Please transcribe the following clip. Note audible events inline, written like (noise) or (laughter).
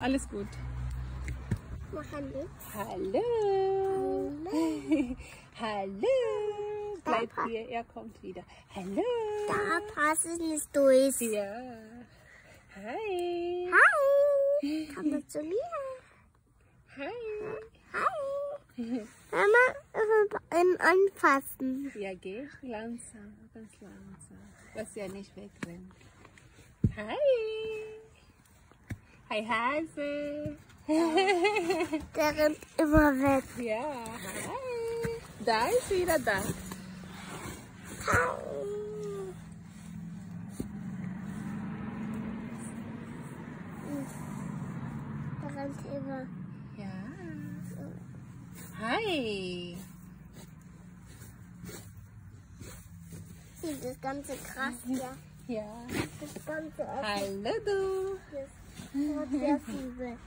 Alles gut. Wir. Hallo. Hallo. Bleibt hier, er kommt wieder. Hallo. Da passen nicht durch. Ja. Hi. Hi. (laughs) Komm mal zu mir. Hi. Hi. (laughs) Mama, im Anfassen. Ja, geh langsam, ganz langsam. Dass er nicht wegrennt. Hi. Hi, Hase. (laughs) Der rennt immer weg. Ja, hi. Da ist wieder da. Der rennt immer. Ja. Hi. Das ganze krass hier. Ja. Das ganze Hallo du. what's